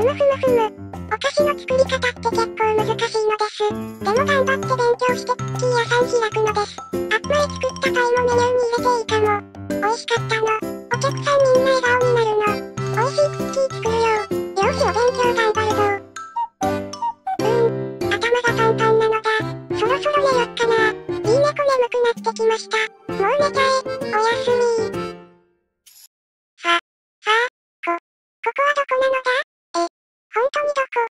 ふむふむふむ。お菓子の作り方って結構難しいのです。でも頑張って勉強してクッキー屋さん開くのです。あっまり作ったパイもメニューに入れていいかも。美味しかったの。お客さんみんな笑顔になるの。美味しいクッキー作るよ。よしお勉強頑張るぞ。うーん、頭がパンパンなのだ。そろそろ寝よっかな。いい猫眠くなってきました。もう寝ちゃえ。おやすみは、はこ、ここはどこなのだ、当にどこ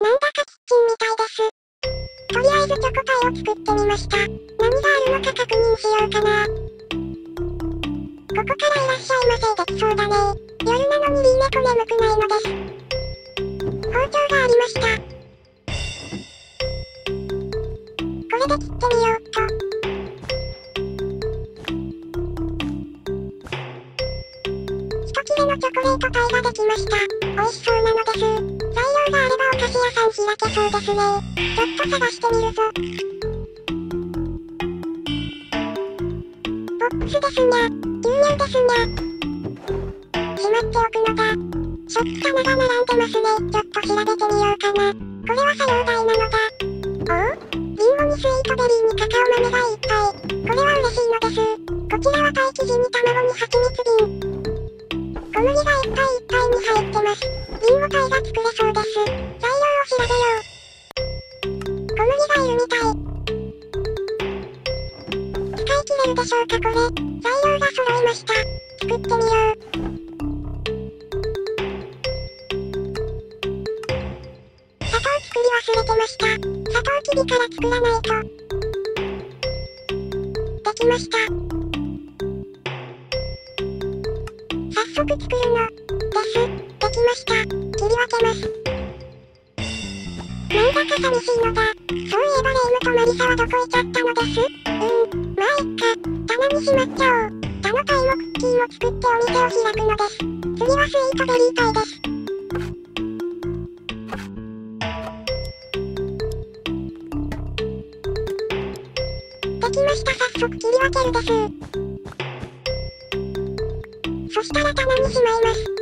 なんだかキッチンみたいです。とりあえずチョコパイを作ってみました。何があるのか確認しようかな。ここからいらっしゃいませできそうだね。夜なのにリーネコ眠くないのです。包丁がありました。これで切ってみようっと。一切れのチョコレートパイができました。美味しそうなのです。材料があればお菓子屋さん開けそうですね。ちょっと探してみるぞ。ボックスですにゃ。牛乳ですにゃ。しまっておくのだ。食器棚が並んでますね。ちょっと調べてみようかな。これは作業台なのだ。おおリンゴにスイートベリーにカカオ豆がいっぱい。これは嬉しいのです。こちらはパイ生地に卵に蜂蜜瓶。小麦がいっぱいいっぱい。リンゴパイが作れそうです。材料を調べよう。小麦がいるみたい。使い切れるでしょうかこれ。材料が揃いました。作ってみよう。砂糖作り忘れてました。砂糖きびから作らないと。できました。早速作るの。です。きました。切り分けます。なんだか寂しいのだ。そういえばレイムとマリサはどこ行っちゃったのですうーん、まあいっか。棚にしまっちゃおう。他のパイもクッキーも作ってお店を開くのです。次はスイートベリーパイです。できました早速切り分けるです。そしたら棚にしまいます。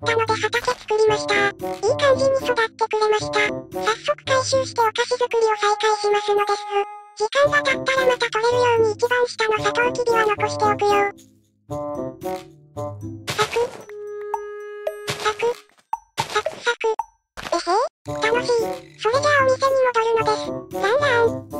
ったので畑作りました。いい感じに育ってくれました。早速回収してお菓子作りを再開しますのです。時間が経ったらまた取れるように一番下の砂糖きびは残しておくよ。サク。サク。サクサク。えへ？楽しい。それじゃあお店に戻るのです。ランラン。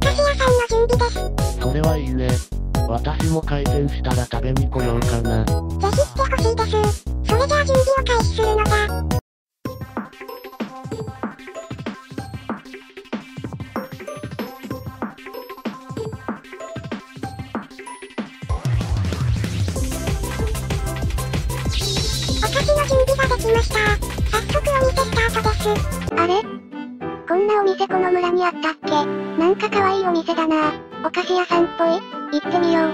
お菓子屋さんの準備です。それはいいね。私も開店したら食べに来ようかな。ぜひしてほしいです。それじゃあ準備を開始するのだ。お菓子の準備ができました。この村にあったっけ？なんか可愛いお店だな。お菓子屋さんっぽい行ってみよう。あ、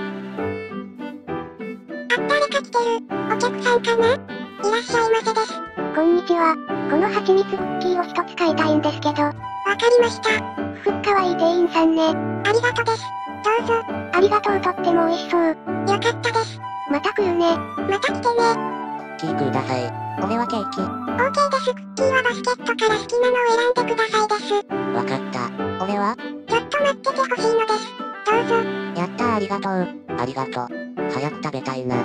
誰か来てる。お客さんかな？いらっしゃいませです。こんにちは。この蜂蜜クッキーを一つ買いたいんですけど。わかりました。ふふ、かわいい店員さんね。ありがとです。どうぞ。ありがとうとっても美味しそう。よかったです。また来るね。また来てね。キーください。これはケーキ。OK です。クッキーはバスケットから好きなのを選んでくださいです。わかった。これは？ちょっと待っててほしいのです。どうぞ。やったーありがとう。ありがとう。早く食べたいな。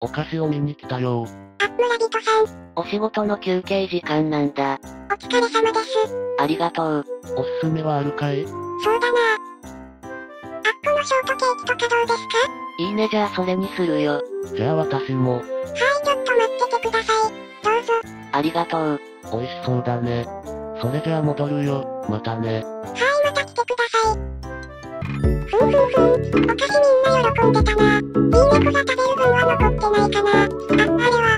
お菓子を見に来たよ。あ、村人さん。お仕事の休憩時間なんだ。お疲れ様です。ありがとう。おすすめはあるかい？そうだな。あ、このショートケーキとかどうですか？いいねじゃあそれにするよ。じゃあ私も。はい、ちょっください。どうぞ。ありがとう。美味しそうだね。それじゃあ戻るよ。またね。はい、また来てください。ふんふんふん、お菓子みんな喜んでたな。いい猫が食べる分は残ってないかな。